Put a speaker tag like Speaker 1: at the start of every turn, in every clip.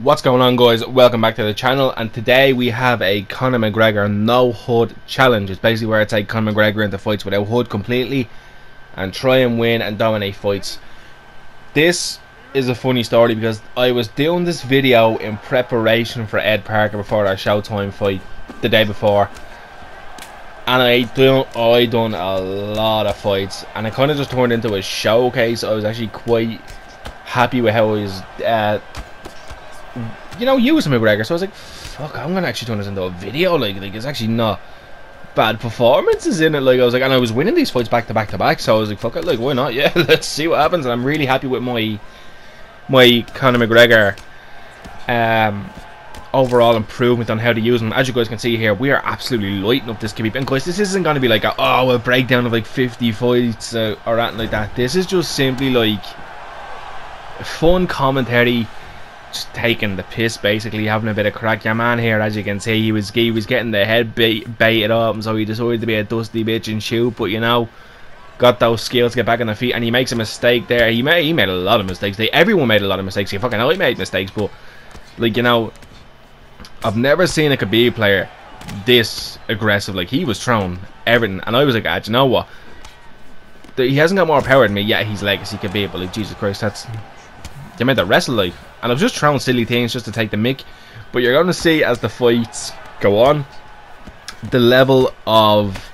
Speaker 1: What's going on guys? Welcome back to the channel and today we have a Conor McGregor no HUD challenge. It's basically where I take Conor McGregor into fights without HUD completely and try and win and dominate fights. This is a funny story because I was doing this video in preparation for Ed Parker before our Showtime fight the day before and I done I done a lot of fights and it kind of just turned into a showcase. I was actually quite happy with how I was uh, you know, using McGregor. So I was like, fuck, I'm gonna actually turn this into a video. Like, like it's actually not bad performances in it. Like I was like, and I was winning these fights back to back to back. So I was like, fuck it, like why not? Yeah, let's see what happens. And I'm really happy with my my Conor McGregor um overall improvement on how to use him. As you guys can see here, we are absolutely lighting up this Khabib. And guys, this isn't going to be like a, oh, a breakdown of like 50 fights uh, or anything like that. This is just simply like fun commentary just taking the piss basically having a bit of crack. Your man here as you can see he was he was getting the head bait, baited up so he decided to be a dusty bitch and shoot but you know got those skills to get back on the feet and he makes a mistake there. He made he made a lot of mistakes. They everyone made a lot of mistakes. He fucking know he made mistakes but like you know I've never seen a Khabib player this aggressive. Like he was thrown everything and I was like ah, you know what? He hasn't got more power than me yet. he's legacy Khabib but like Jesus Christ that's they made that wrestle like and I've just throwing silly things just to take the mic. But you're going to see as the fights go on, the level of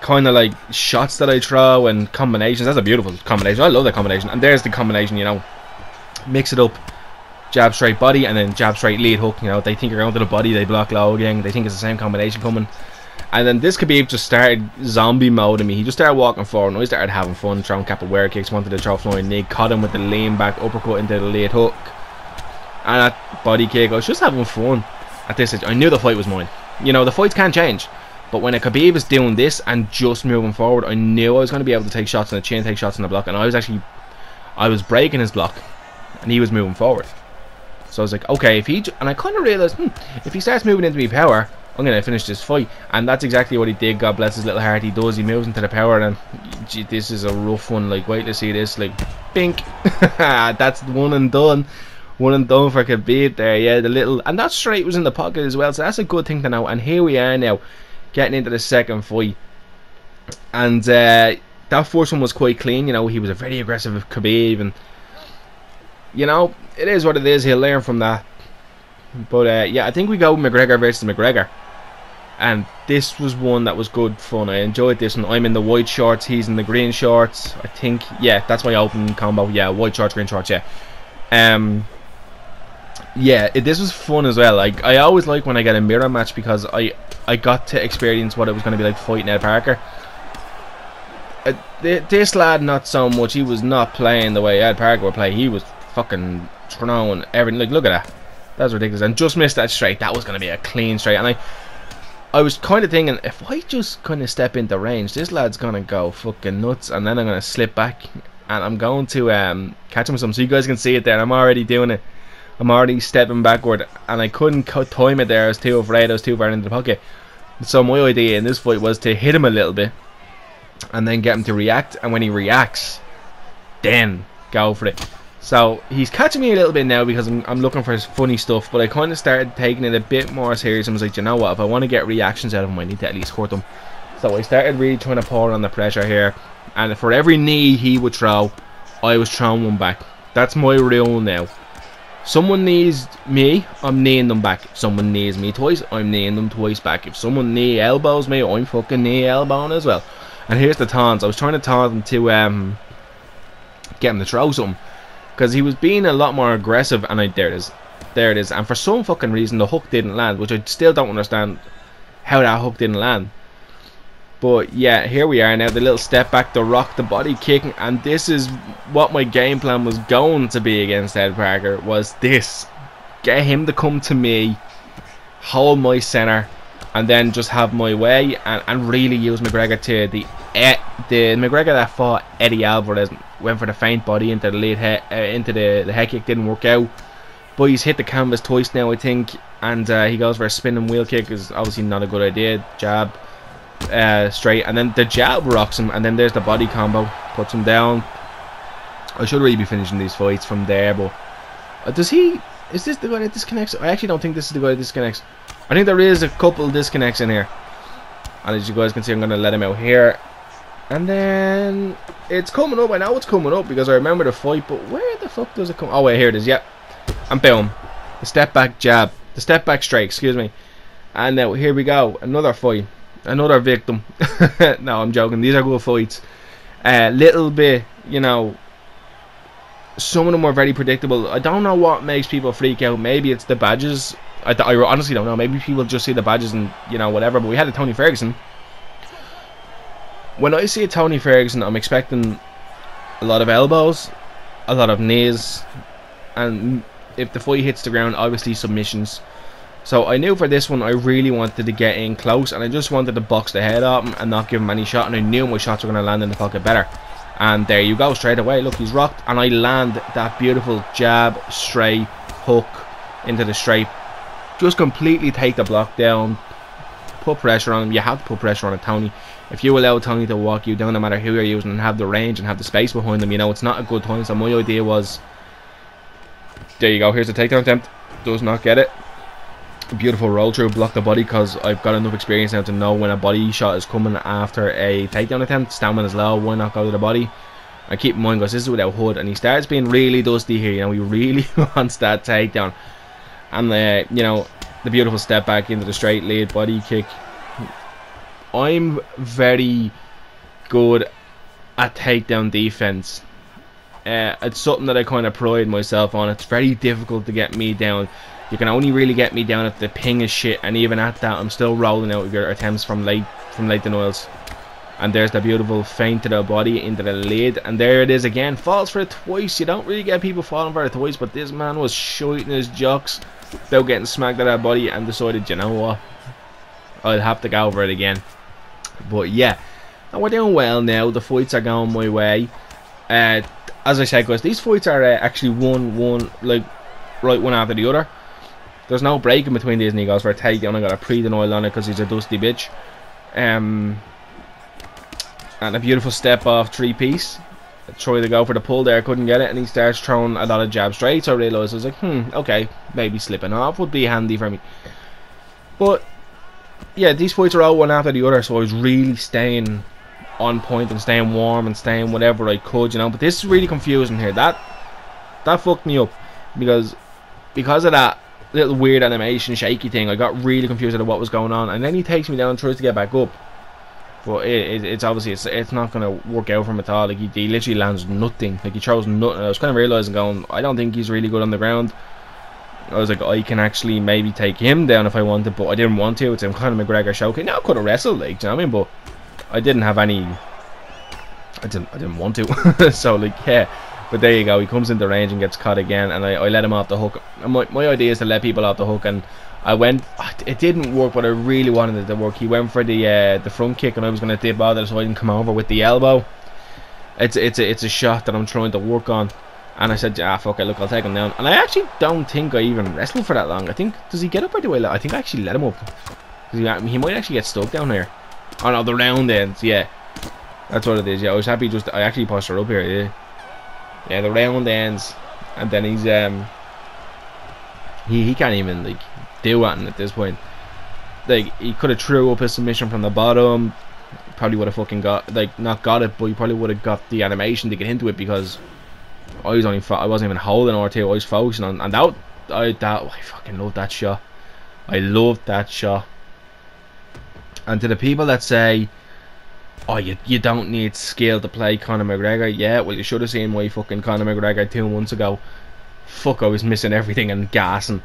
Speaker 1: kind of like shots that I throw and combinations. That's a beautiful combination. I love that combination. And there's the combination, you know. Mix it up. Jab straight body and then jab straight lead hook. You know, they think you're going to the body, they block low again. They think it's the same combination coming. And then this Khabib just started zombie mode me. He just started walking forward and he started having fun, throwing capoeira kicks, wanted to throw flying knee, caught him with the lean back uppercut into the late hook. And that body kick, I was just having fun at this stage. I knew the fight was mine. You know, the fights can change. But when a Khabib is doing this and just moving forward, I knew I was going to be able to take shots on the chin, take shots on the block. And I was actually, I was breaking his block. And he was moving forward. So I was like, okay, if he, and I kind of realised, hmm, if he starts moving into me power, I'm going to finish this fight. And that's exactly what he did. God bless his little heart. He does. He moves into the power. And gee, this is a rough one. Like, wait to see this. Like, bink. that's one and done. One and done for Khabib there. Yeah, the little. And that straight was in the pocket as well. So that's a good thing to know. And here we are now. Getting into the second fight. And uh, that first one was quite clean. You know, he was a very aggressive Khabib. And, you know, it is what it is. He'll learn from that. But uh, yeah, I think we go McGregor versus McGregor and this was one that was good fun. I enjoyed this one. I'm in the white shorts, he's in the green shorts. I think, yeah, that's my open combo. Yeah, white shorts, green shorts. Yeah. Um. Yeah, it, this was fun as well. Like I always like when I get a mirror match because I I got to experience what it was going to be like fighting Ed Parker. Uh, this lad, not so much. He was not playing the way Ed Parker would play. He was fucking throwing everything. Like, look at that. That's ridiculous. And just missed that straight. That was going to be a clean straight. And I I was kind of thinking, if I just kind of step into range, this lad's gonna go fucking nuts, and then I'm gonna slip back, and I'm going to um, catch him some. So you guys can see it there. I'm already doing it. I'm already stepping backward, and I couldn't time it there. I was too afraid. I was too far into the pocket. So my idea in this fight was to hit him a little bit, and then get him to react. And when he reacts, then go for it. So he's catching me a little bit now because I'm, I'm looking for his funny stuff, but I kind of started taking it a bit more serious and was like, you know what, if I want to get reactions out of him, I need to at least hurt him. So I started really trying to pour on the pressure here, and for every knee he would throw, I was throwing one back. That's my rule now. Someone needs me, I'm kneeing them back. If someone needs me twice, I'm kneeing them twice back. If someone knee elbows me, I'm fucking knee elbowing as well. And here's the taunts. I was trying to taunt him to um, get him to throw something because he was being a lot more aggressive and I there it is. There it is. And for some fucking reason the hook didn't land which I still don't understand how that hook didn't land. But yeah here we are now the little step back the rock the body kick and this is what my game plan was going to be against Ed Parker was this. Get him to come to me. Hold my center and then just have my way and, and really use McGregor to the the McGregor that fought Eddie Alvarez went for the feint body into the late head uh, into the the head kick didn't work out. But he's hit the canvas twice now I think and uh, he goes for a spinning wheel kick is obviously not a good idea. Jab uh, straight and then the jab rocks him and then there's the body combo puts him down. I should really be finishing these fights from there but uh, does he Is this the guy that disconnects? I actually don't think this is the guy that disconnects. I think there is a couple disconnects in here. And as you guys can see, I'm going to let him out here. And then it's coming up. I know it's coming up because I remember the fight, but where the fuck does it come? Oh, wait, here it is. Yep. And boom. The step back jab. The step back straight, excuse me. And now here we go. Another fight. Another victim. no, I'm joking. These are good fights. A uh, little bit, you know, some of them were very predictable. I don't know what makes people freak out. Maybe it's the badges. I, I honestly don't know. Maybe people just see the badges and, you know, whatever. But we had a Tony Ferguson. When I see a Tony Ferguson, I'm expecting a lot of elbows, a lot of knees, and if the fight hits the ground, obviously submissions. So I knew for this one I really wanted to get in close and I just wanted to box the head up and not give him any shot and I knew my shots were going to land in the pocket better. And there you go, straight away. Look, he's rocked and I land that beautiful jab, straight, hook into the straight. Just completely take the block down, put pressure on him. You have to put pressure on a Tony. If you allow Tony to walk you down, no matter who you're using, and have the range and have the space behind them, you know, it's not a good time. So my idea was, there you go, here's the takedown attempt. Does not get it beautiful roll through, block the body because I've got enough experience now to know when a body shot is coming after a takedown attempt. Stamina is low, why not go to the body? I keep in mind because this is without HUD and he starts being really dusty here, you know, he really wants that takedown. And the, you know, the beautiful step back into the straight lead body kick. I'm very good at takedown defense. Uh, it's something that I kind of pride myself on. It's very difficult to get me down. You can only really get me down if the ping is shit, and even at that, I'm still rolling out of your attempts from late from late denials. And there's the beautiful feint to the body into the lid, and there it is again. Falls for it twice. You don't really get people falling for it twice, but this man was shooting his jocks about getting smacked at that body, and decided, you know what, I'll have to go over it again. But yeah, and we're doing well now. The fights are going my way. Uh, as I said, guys, these fights are uh, actually one, one, like right one after the other. There's no break in between these goes for a takedown. I got a pre-denial on it because he's a dusty bitch. Um, and a beautiful step off three piece. Try to go for the pull there, couldn't get it, and he starts throwing a lot of jab straight. So I realised I was like, hmm, okay, maybe slipping off would be handy for me. But yeah, these fights are all one after the other, so I was really staying on point and staying warm and staying whatever I could, you know. But this is really confusing here. That that fucked me up because because of that little weird animation shaky thing. I got really confused at what was going on, and then he takes me down and tries to get back up. But it, it, it's obviously it's it's not gonna work out for him at all. Like he, he literally lands nothing. Like he throws nothing. I was kind of realizing, going, I don't think he's really good on the ground. I was like, I can actually maybe take him down if I wanted, but I didn't want to. It's a Conor McGregor showcase. Now I could have wrestled, like, do you know what I mean? But I didn't have any. I didn't. I didn't want to. so like, yeah. But there you go. He comes into range and gets caught again, and I, I let him off the hook. My, my idea is to let people off the hook, and I went. It didn't work, but I really wanted it to work. He went for the uh, the front kick, and I was going to dip out so I didn't come over with the elbow. It's it's a, it's a shot that I'm trying to work on. And I said, ah, fuck it, look, I'll take him down. And I actually don't think I even wrestled for that long. I think, does he get up do I let, I think I actually let him up. He, he might actually get stuck down here. Oh no, the round ends, yeah. That's what it is, yeah. I was happy just, I actually pushed her up here, yeah. Yeah, the round ends, and then he's um he he can't even like do anything at this point. Like he could have threw up his submission from the bottom, probably would have fucking got like not got it, but he probably would have got the animation to get into it because I was only I wasn't even holding R2. I was focusing on and that I that I fucking love that shot. I loved that shot. And to the people that say oh, you, you don't need skill to play Conor McGregor. Yeah, well, you should have seen my fucking Conor McGregor two months ago. Fuck, I was missing everything and gassing.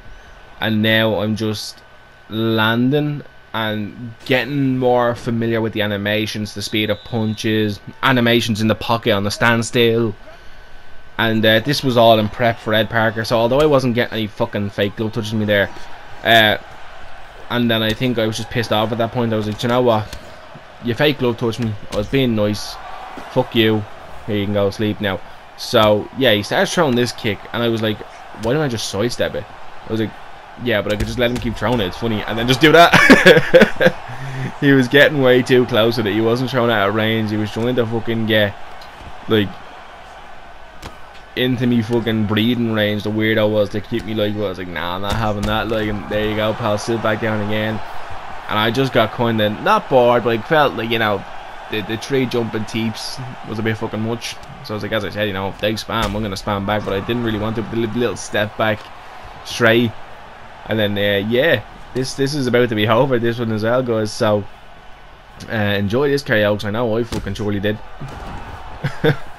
Speaker 1: And now I'm just landing and getting more familiar with the animations, the speed of punches, animations in the pocket on the standstill. And uh, this was all in prep for Ed Parker. So although I wasn't getting any fucking fake glove touches me there, uh, and then I think I was just pissed off at that point. I was like, you know what? you fake glove touched me. I was being nice. Fuck you. Here you can go sleep now. So yeah, he starts throwing this kick, and I was like, why don't I just sidestep it? I was like, yeah, but I could just let him keep throwing it. It's funny, and then just do that. he was getting way too close with it. He wasn't throwing out of range. He was trying to fucking get like into me fucking breathing range. The weirdo was to keep me like, well, I was like, nah, I'm not having that. Like, and there you go, pal. Sit back down again. And I just got kind of not bored, but I felt like you know, the the tree jumping teeps was a bit fucking much. So I was like, as I said, you know, if they spam, I'm gonna spam back. But I didn't really want to. But a little step back, straight, and then uh, yeah, this this is about to be over. This one as well, guys. So uh, enjoy this KO, I know I fucking surely did.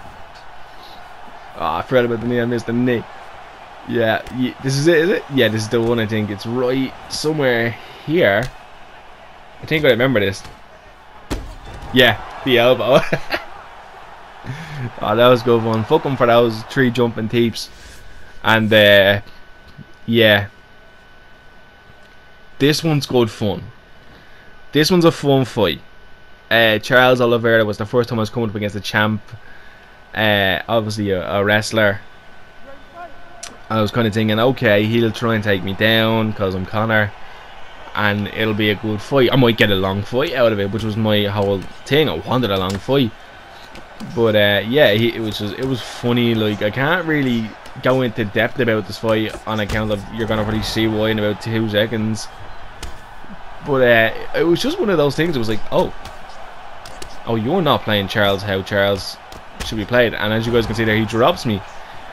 Speaker 1: Oh, I forgot about the knee. I missed the knee. Yeah, yeah, this is it, is it? Yeah, this is the one. I think it's right somewhere here. I think I remember this. Yeah, the elbow. oh, that was good one. Fuck him for those three jumping teeps. And uh, yeah, this one's good fun. This one's a fun fight. Uh, Charles Oliveira was the first time I was coming up against a champ uh, obviously a, a, wrestler. I was kind of thinking, okay, he'll try and take me down because I'm Conor, and it'll be a good fight. I might get a long fight out of it, which was my whole thing. I wanted a long fight, but uh, yeah, he, it was just it was funny. Like I can't really go into depth about this fight on account of you're gonna probably see why in about two seconds. But uh, it was just one of those things. It was like, oh, oh, you're not playing Charles. How Charles should be played. And as you guys can see there, he drops me.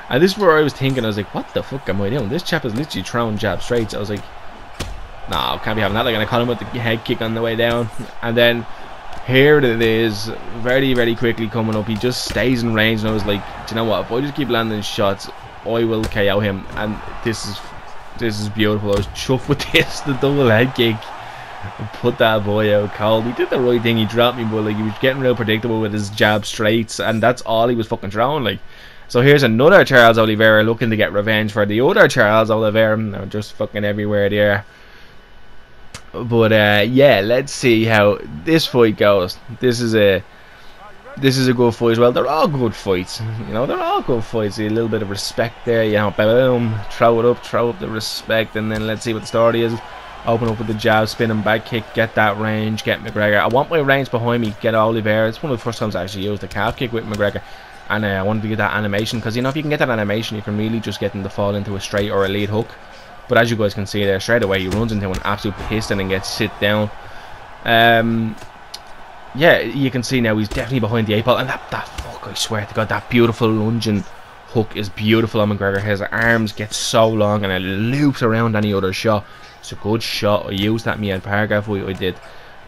Speaker 1: And this is where I was thinking, I was like, what the fuck am I doing? This chap is literally throwing jab straight. I was like, nah, can't be having that. Like, and I caught him with the head kick on the way down. And then here it is, very, very quickly coming up. He just stays in range. And I was like, do you know what? If I just keep landing shots, I will KO him. And this is this is beautiful. I was chuffed with this, the double head kick put that boy out cold. He did the right thing. He dropped me, but like he was getting real predictable with his jab straights, and that's all he was fucking throwing. Like, so here's another Charles Oliveira looking to get revenge for the other Charles Oliveira. They're just fucking everywhere there. But uh, yeah, let's see how this fight goes. This is a this is a good fight as well. They're all good fights. You know, they're all good fights. A little bit of respect there. You know, boom, throw it up, throw up the respect, and then let's see what the story is. Open up with the jab, spin and back kick, get that range, get McGregor. I want my range behind me, get Oliveira. It's one of the first times I actually used the calf kick with McGregor. And uh, I wanted to get that animation because, you know, if you can get that animation, you can really just get them to fall into a straight or a lead hook. But as you guys can see there, straight away, he runs into an absolute piston and gets sit down. Um, yeah, you can see now he's definitely behind the eight ball. And that, that fuck, I swear to God, that beautiful lunging hook is beautiful on McGregor. His arms get so long and it loops around any other shot. It's a good shot. I used that me and paragraph what I did.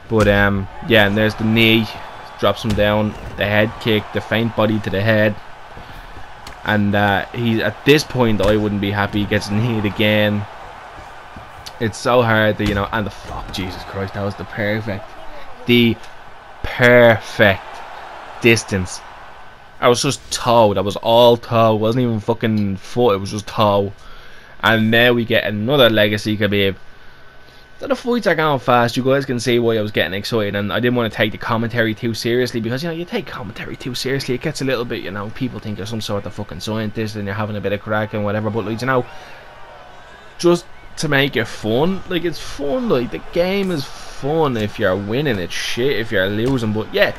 Speaker 1: But um yeah, and there's the knee. Drops him down. The head kick, the feint body to the head. And uh, he at this point I wouldn't be happy he gets kneed again. It's so hard that you know and the fuck Jesus Christ, that was the perfect the perfect distance. I was just toe. That was all toe. It wasn't even fucking foot. It was just toe. And now we get another Legacy Khabib. So the fights are going fast. You guys can see why I was getting excited, and I didn't want to take the commentary too seriously because you know you take commentary too seriously, it gets a little bit. You know, people think you're some sort of fucking scientist and you're having a bit of crack and whatever. But like you know, just to make it fun, like it's fun. Like the game is fun if you're winning. It's shit if you're losing. But yeah,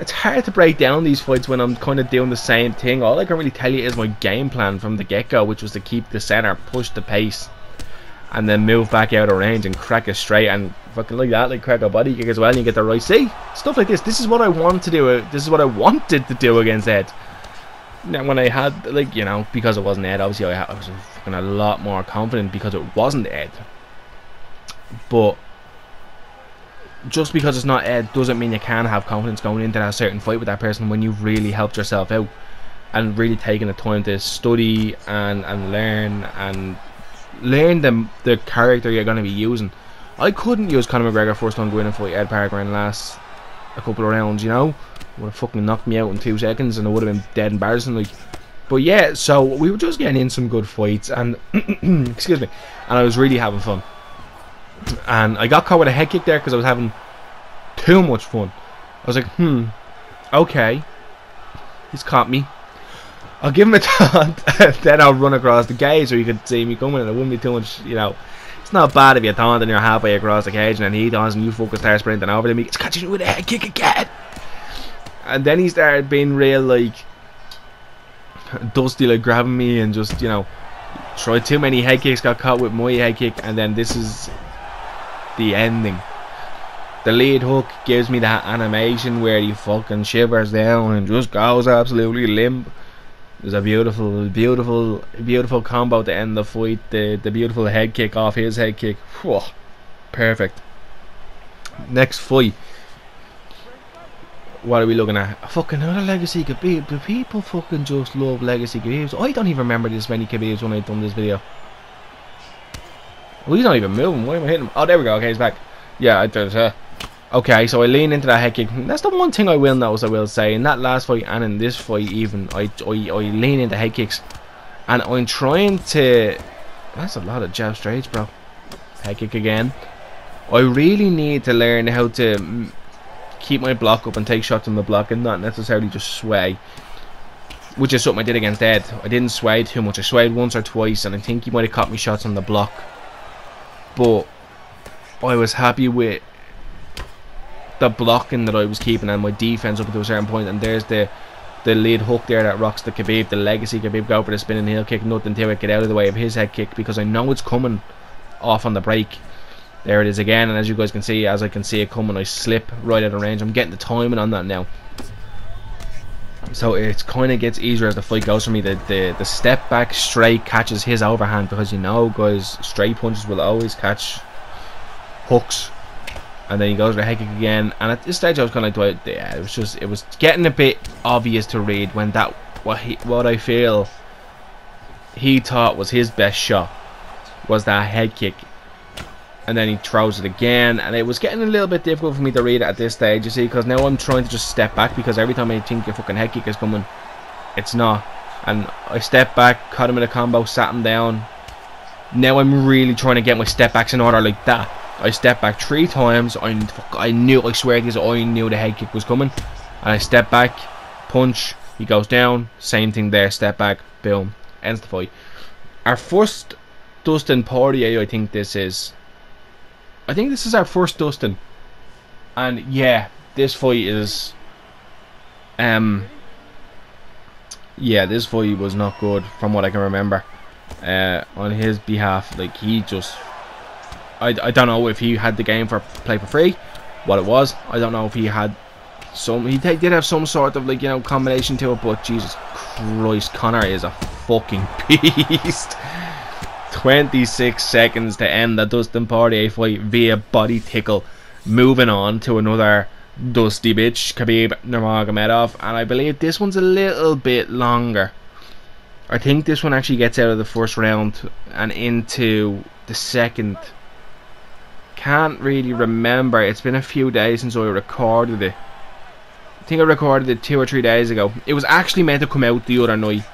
Speaker 1: it's hard to break down these fights when I'm kind of doing the same thing. All I can really tell you is my game plan from the get-go, which was to keep the center, push the pace, and then move back out of range and crack it straight and fucking like that, like crack a body kick as well, and you get the right. See, stuff like this. This is what I want to do. Uh, this is what I wanted to do against Ed. Now, when I had, like, you know, because it wasn't Ed, obviously I, I was fucking a lot more confident because it wasn't Ed. But just because it's not Ed doesn't mean you can't have confidence going into that certain fight with that person when you've really helped yourself out and really taken the time to study and, and learn and learn the, the character you're going to be using. I couldn't use Conor McGregor first time going and fight Ed Parker in last a couple of rounds, you know? Would have fucking knocked me out in two seconds and it would have been dead embarrassing. Like, but yeah, so we were just getting in some good fights and excuse me, and I was really having fun. And I got caught with a head kick there because I was having too much fun. I was like, hmm, okay. He's caught me. I'll give him a taunt, then I'll run across the cage so you could see me coming and it wouldn't be too much, you know. It's not bad if you taunt and you're halfway across the cage and then he taunts and you focus start sprinting over to me. It's catching you with a head kick again. And then he started being real like Dusty like grabbing me and just you know tried too many head kicks, got caught with my head kick, and then this is the ending. The lead hook gives me that animation where he fucking shivers down and just goes absolutely limp. There's a beautiful, beautiful, beautiful combo to end the fight. The the beautiful head kick off his head kick. Whew, perfect. Next fight. What are we looking at? Fucking another legacy Khabib. The people fucking just love legacy Khabibs. I don't even remember this many Khabibs when I done this video. Well, he's not even moving. Why am I hitting him? Oh, there we go. Okay, he's back. Yeah, I did. Uh, okay, so I lean into that head kick. That's the one thing I will notice. I will say in that last fight and in this fight, even I I, I lean into head kicks, and I'm trying to. That's a lot of jab straights, bro. Head kick again. I really need to learn how to keep my block up and take shots on the block and not necessarily just sway. Which is something I did against Ed. I didn't sway too much. I swayed once or twice and I think he might have caught me shots on the block. But I was happy with the blocking that I was keeping and my defense up to a certain point and there's the the lead hook there that rocks the Khabib, the legacy Khabib go for the spinning heel kick, nothing to it, get out of the way of his head kick because I know it's coming off on the break. There it is again, and as you guys can see, as I can see it coming, I slip right out of range. I'm getting the timing on that now. So it kind of gets easier as the fight goes for me. The, the, the step back straight catches his overhand because you know, guys, straight punches will always catch hooks. And then he goes to the head kick again. And at this stage, I was kind of like, yeah, it was just, it was getting a bit obvious to read when that, what he, what I feel he thought was his best shot was that head kick and then he throws it again and it was getting a little bit difficult for me to read it at this stage you see because now I'm trying to just step back because every time I think a fucking head kick is coming it's not. And I step back caught him in a combo sat him down. Now I'm really trying to get my step backs in order like that. I step back three times I, I knew I swear to because I knew the head kick was coming. And I step back punch he goes down same thing there step back boom ends the fight. Our first Dustin Poirier I think this is I think this is our first Dustin. And yeah, this fight is um yeah, this fight was not good from what I can remember. Uh, on his behalf, like he just I, I don't know if he had the game for play for free, what it was. I don't know if he had some he did have some sort of like you know combination to it, but Jesus Christ, Conor is a fucking beast. 26 seconds to end the Dustin Poirier fight via body tickle. Moving on to another dusty bitch, Khabib Nurmagomedov, and I believe this one's a little bit longer. I think this one actually gets out of the first round and into the second. Can't really remember. It's been a few days since I recorded it. I think I recorded it two or three days ago. It was actually meant to come out the other night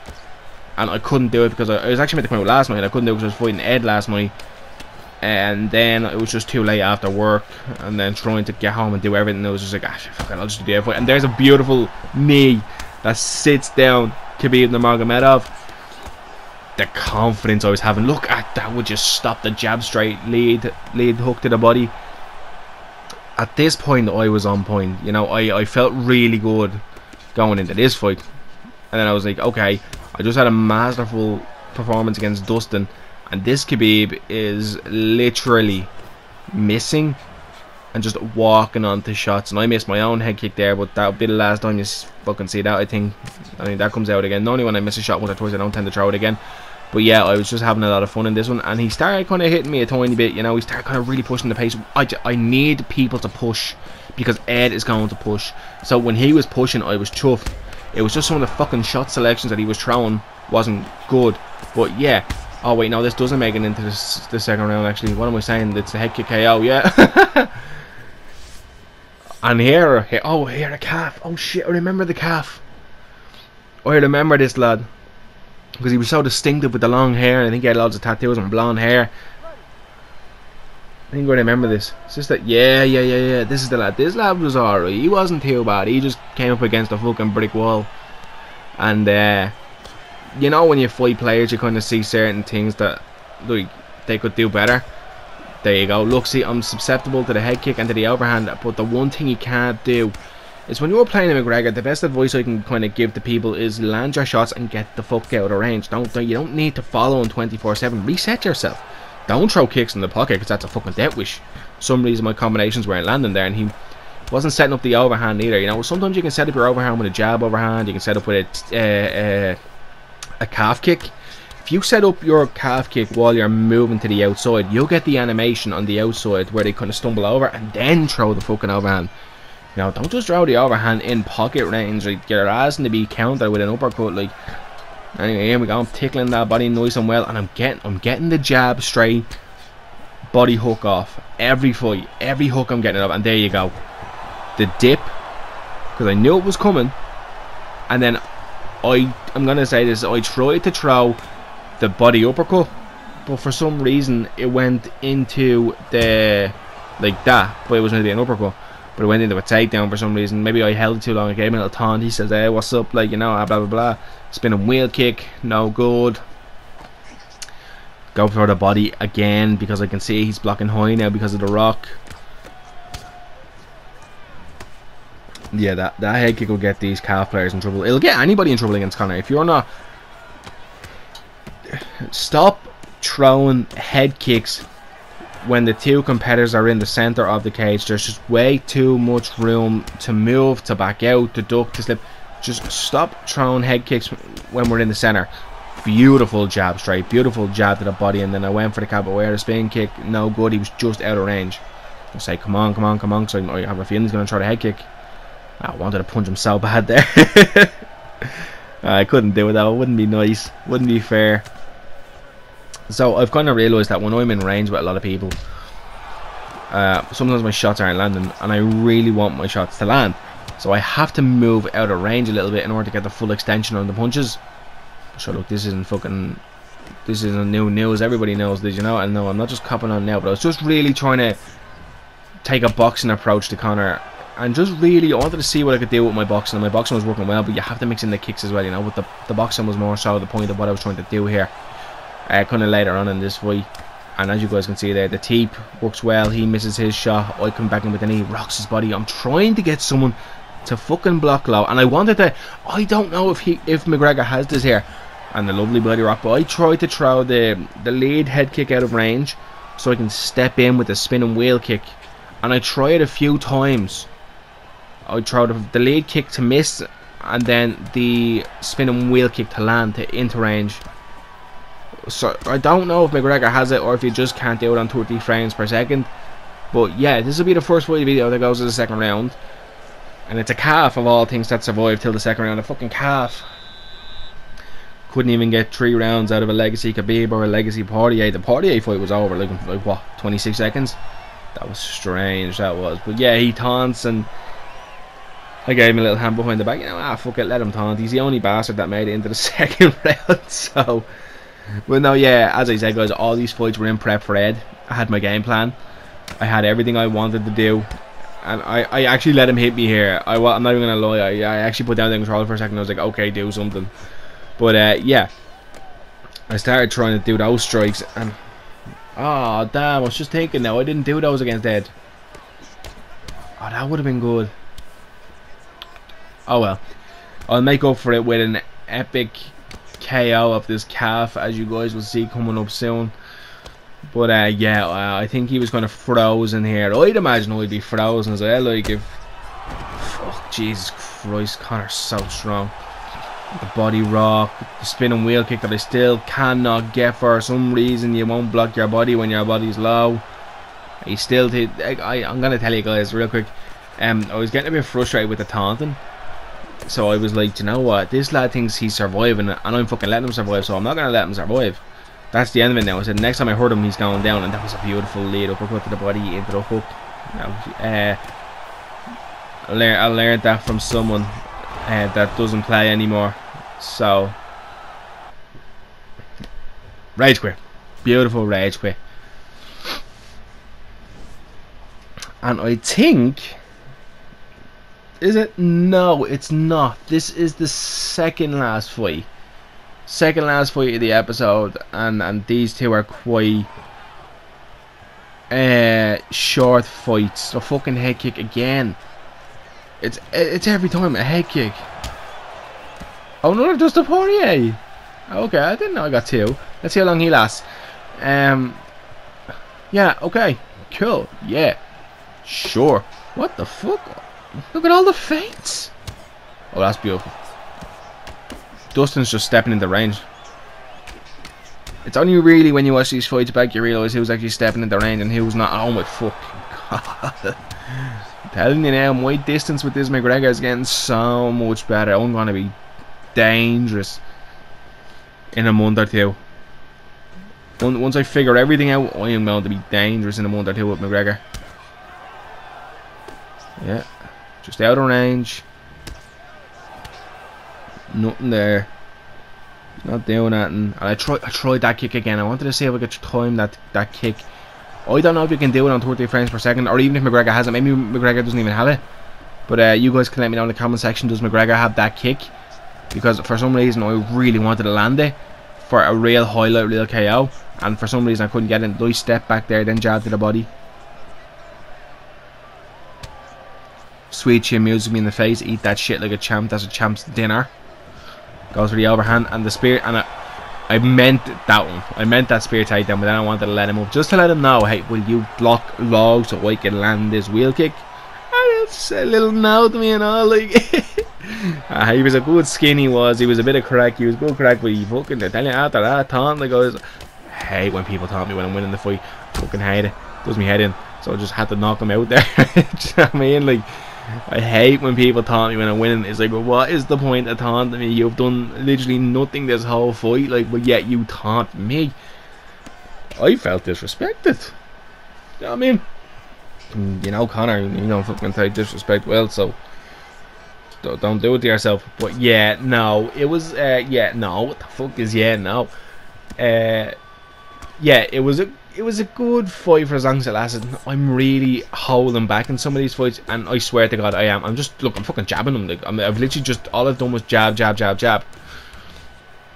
Speaker 1: and I couldn't do it because I, I was actually meant to come out last night. I couldn't do it because I was fighting Ed last night, and then it was just too late after work, and then trying to get home and do everything. And I was just like, ah, I'll just do fight. And there's a beautiful knee that sits down Khabib Nurmagomedov. The confidence I was having. Look at that! Would just stop the jab straight lead lead hook to the body. At this point, I was on point. You know, I I felt really good going into this fight, and then I was like, okay, I just had a masterful performance against Dustin, and this Khabib is literally missing and just walking onto shots. And I missed my own head kick there, but that would be the last time you fucking see that. I think. I mean, that comes out again. Not only when I miss a shot once or twice, I don't tend to throw it again. But yeah, I was just having a lot of fun in this one, and he started kind of hitting me a tiny bit. You know, he started kind of really pushing the pace. I, I need people to push because Ed is going to push. So when he was pushing, I was chuffed. It was just some of the fucking shot selections that he was throwing wasn't good. But yeah. Oh wait, no, this doesn't make it into this, the second round actually. What am I saying? It's a head kick KO, yeah. and here, here, oh here the calf. Oh shit, I remember the calf. I remember this lad. Because he was so distinctive with the long hair, I think he had lots of tattoos and blonde hair. I think I remember this. It's just that, yeah, yeah, yeah, yeah. This is the lad. This lad was alright. He wasn't too bad. He just came up against a fucking brick wall. And, uh, you know, when you fight players, you kind of see certain things that, like, they could do better. There you go. Look, see, I'm susceptible to the head kick and to the overhand. But the one thing you can't do is when you're playing McGregor, the best advice I can kind of give to people is land your shots and get the fuck out of range. Don't, don't you don't need to follow him 24/7. Reset yourself. Don't throw kicks in the pocket because that's a fucking death wish. some reason my combinations weren't landing there, and he wasn't setting up the overhand either. You know, sometimes you can set up your overhand with a jab overhand. You can set up with a uh, uh, a calf kick. If you set up your calf kick while you're moving to the outside, you'll get the animation on the outside where they kind of stumble over and then throw the fucking overhand. You know, don't just throw the overhand in pocket range. Like, you're asking to be countered with an uppercut. Like, anyway, here we go. I'm tickling that body nice and well, and I'm getting, I'm getting the jab straight, body hook off every fight, every hook I'm getting up, and there you go. The dip, because I knew it was coming, and then I, I'm gonna say this. I tried to throw the body uppercut, but for some reason it went into the like that, but it was going to be an uppercut. But it went into a takedown for some reason. Maybe I held it too long. I gave him a little taunt. He says, "Hey, what's up?" Like you know, ah, blah blah blah. Spinning wheel kick, no good. Go for the body again because I can see he's blocking high now because of the rock. Yeah, that, that head kick will get these calf players in trouble. It'll get anybody in trouble against Conor. If you're not stop throwing head kicks when the two competitors are in the center of the cage. There's just way too much room to move, to back out, to duck, to slip. Just stop throwing head kicks when we're in the center. Beautiful jab straight, beautiful jab to the body, and then I went for the capoeira spin kick. No good, he was just out of range. I say, come on, come on, come on, so I have a feeling he's going to try the head kick. I wanted to punch him so bad there. I couldn't do it though, it wouldn't be nice, wouldn't be fair. So I've kind of realised that when I'm in range with a lot of people, uh, sometimes my shots aren't landing, and I really want my shots to land. So I have to move out of range a little bit in order to get the full extension on the punches. So look, this isn't fucking, this isn't new news. Everybody knows this, you know. I know I'm not just copping on now, but I was just really trying to take a boxing approach to Conor, and just really I wanted to see what I could do with my boxing. And my boxing was working well, but you have to mix in the kicks as well, you know. But the the boxing was more so the point of what I was trying to do here uh, kind of later on in this fight. And as you guys can see there, the teep works well. He misses his shot. I come back in with the knee, rocks his body. I'm trying to get someone to fucking block low. And I wanted to. I don't know if he, if McGregor has this here. And the lovely body rock, but I tried to throw the the lead head kick out of range, so I can step in with the spinning wheel kick. And I tried it a few times. I tried the lead kick to miss, and then the spinning wheel kick to land to into range so I don't know if McGregor has it or if he just can't do it on 30 frames per second. But yeah, this will be the first fight video that goes to the second round. And it's a calf of all things that survived till the second round. A fucking calf. Couldn't even get three rounds out of a legacy Khabib or a legacy Poirier. The Poirier fight was over, like, like what, 26 seconds? That was strange, that was. But yeah, he taunts and I gave him a little hand behind the back. You know, ah, fuck it, let him taunt. He's the only bastard that made it into the second round, so but no, yeah, as I said, guys, all these fights were in prep for Ed. I had my game plan. I had everything I wanted to do. And I, I actually let him hit me here. I, I'm not even going to lie. I, I actually put down the controller for a second. I was like, okay, do something. But, uh, yeah. I started trying to do those strikes. And, oh, damn. I was just thinking now. I didn't do those against Ed. Oh, that would have been good. Oh, well. I'll make up for it with an epic KO of this calf, as you guys will see coming up soon. But uh, yeah, uh, I think he was kind of frozen here. I'd imagine he'd be frozen as well. Like if, fuck, Jesus Christ, Conor's so strong. The body rock, the spinning wheel kick that I still cannot get for some reason. You won't block your body when your body's low. He still did. I, I'm gonna tell you guys real quick. Um, I was getting a bit frustrated with the taunting so I was like, you know what? This lad thinks he's surviving, and I'm fucking letting him survive, so I'm not to let him survive. That's the end of it now. I said, next time I heard him, he's going down, and that was a beautiful lead uppercut to the body into the hook. uh, I, learned, I learned that from someone uh, that doesn't play anymore. So, rage quit. Beautiful rage quit. And I think is it? No, it's not. This is the second last fight. Second last fight of the episode, and and these two are quite uh, short fights. A fucking head kick again. It's it's every time a head kick. Oh no, just a Poirier. Okay, I didn't know I got two. Let's see how long he lasts. Um, yeah, okay, cool, yeah, sure. What the fuck? Look at all the feints. Oh, that's beautiful. Dustin's just stepping into range. It's only really when you watch these fights back you realise who's actually stepping into range and who's not. Oh my fucking god. Telling you now, my distance with this McGregor is getting so much better. I'm going to be dangerous in a month or two. Once I figure everything out, I am going to be dangerous in a month or two with McGregor. Yeah, just out of range. Nothing there. Not doing nothing. And I tried I tried that kick again. I wanted to see if I could time that that kick. I don't know if you can do it on 30 frames per second, or even if McGregor has it. Maybe McGregor doesn't even have it. But uh, you guys can let me know in the comment section. Does McGregor have that kick? Because for some reason I really wanted to land it for a real highlight, real KO. And for some reason I couldn't get it. Nice step back there, then jab to the body. Sweet chin music me in the face. Eat that shit like a champ. That's a champ's dinner. Goes for the overhand and the spear. And I, I meant that one. I meant that spear takedown, but then I wanted to let him up. Just to let him know, hey, will you block logs so I can land this wheel kick? And it's a little no to me and all. Like, uh, he was a good skin, he was. He was a bit of crack. He was good crack, but he fucking, I tell you, after that taunt, like, I I hate when people taunt me when I'm winning the fight. fucking hate it. Does me head in. So I just had to knock him out there. You know what I mean? Like, I hate when people taunt me when I'm winning. It's like, well, what is the point of taunting me? You've done literally nothing this whole fight, like, but yet you taunt me. I felt disrespected. You know what I mean? Mm, you know, Conor, you know, fucking take disrespect well, so don't do it to yourself. But yeah, no, it was, uh, yeah, no, what the fuck is yeah, no? Uh, yeah, it was a it was a good fight for as long as it lasted. I'm really holding back in some of these fights, and I swear to God, I am. I'm just look, I'm fucking jabbing them. Like, i have literally just all I've done was jab, jab, jab, jab.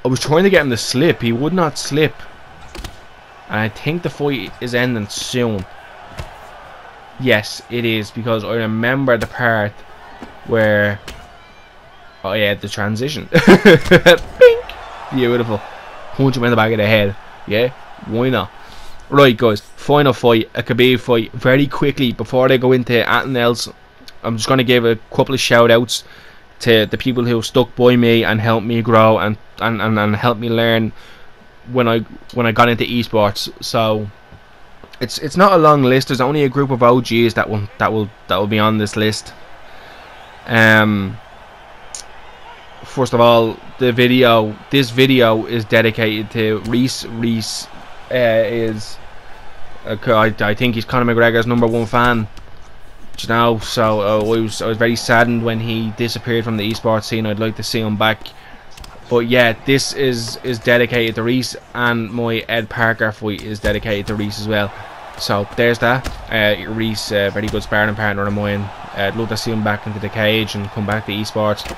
Speaker 1: I was trying to get him to slip. He would not slip, and I think the fight is ending soon. Yes, it is because I remember the part where. Oh yeah, the transition. Bink! Beautiful. Punch him in the back of the head. Yeah, why not? Right, guys, final fight, a Khabib fight. Very quickly, before they go into anything else, I'm just going to give a couple of shout outs to the people who stuck by me and helped me grow and, and, and, and helped me learn when I when I got into esports. So it's it's not a long list. There's only a group of OGs that will that will that will be on this list. Um first of all, the video this video is dedicated to Reese Reese uh, is uh, I, I think he's Conor McGregor's number one fan. You know, so uh, I was I was very saddened when he disappeared from the esports scene. I'd like to see him back. But yeah, this is is dedicated to Reese, and my Ed Parker fight is dedicated to Reese as well. So there's that. Uh, Reese, uh, very good sparring partner of mine. Uh, love to see him back into the cage and come back to esports.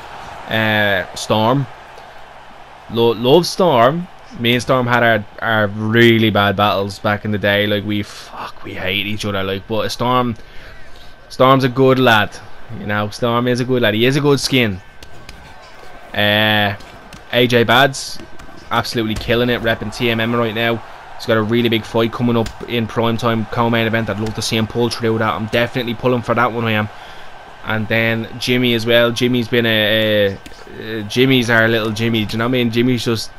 Speaker 1: Uh, Storm, Lo love Storm me and Storm had our, our really bad battles back in the day. Like we fuck, we hate each other. Like, but Storm, Storm's a good lad. You know, Storm is a good lad. He is a good skin. Uh, AJ Bads, absolutely killing it, repping TMM right now. He's got a really big fight coming up in prime time co-main event. I'd love to see him pull through that. I'm definitely pulling for that one. I am. And then Jimmy as well. Jimmy's been a, a, a Jimmy's our little Jimmy. Do you know what I mean? Jimmy's just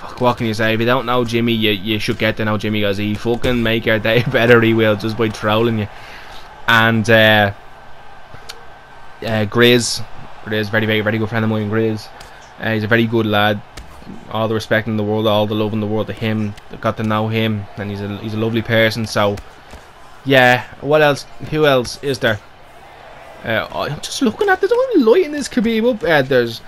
Speaker 1: fuck, what can you say? If you don't know Jimmy, you, you should get to know Jimmy because he fucking make your day better. He will just by trolling you. And uh, uh, Grizz, Grizz, very, very, very good friend of mine, Grizz. Uh, he's a very good lad. All the respect in the world, all the love in the world to him. Got to know him, and he's a he's a lovely person. So, yeah. What else? Who else is there? Uh, I'm just looking at. There's only light in this Khabib up. Uh, there's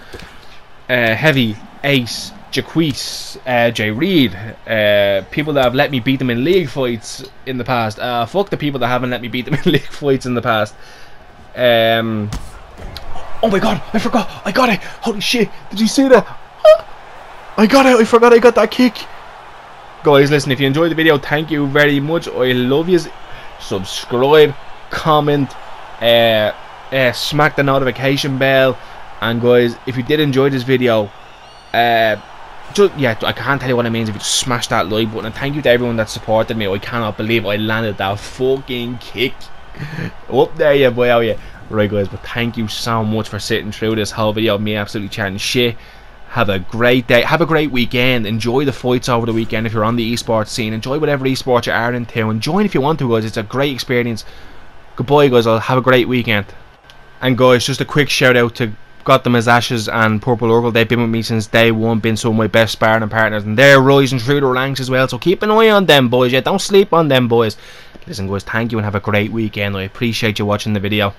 Speaker 1: uh, heavy Ace, Jaquise, uh, Jay Reed, uh, people that have let me beat them in league fights in the past. Uh, fuck the people that haven't let me beat them in league fights in the past. Um, oh my god, I forgot, I got it. Holy shit, did you see that? I got it, I forgot I got that kick. Guys, listen, if you enjoyed the video, thank you very much. I love you. Subscribe, comment, uh, uh, smack the notification bell. And guys, if you did enjoy this video, uh, just, yeah, I can't tell you what it means if you just smash that like button. And thank you to everyone that supported me. I cannot believe I landed that fucking kick. Up there, yeah, boy, oh yeah. Right, guys, but thank you so much for sitting through this whole video of me absolutely chatting shit. Have a great day. Have a great weekend. Enjoy the fights over the weekend if you're on the esports scene. Enjoy whatever esports you are into. And join if you want to, guys. It's a great experience. Goodbye, guys. I'll have a great weekend. And, guys, just a quick shout out to got them as Ashes and Purple Urkel. They've been with me since day one, been some of my best sparring partners, and they're rising through the ranks as well. So keep an eye on them, boys. Yeah, don't sleep on them, boys. Listen, guys, thank you and have a great weekend. I appreciate you watching the video.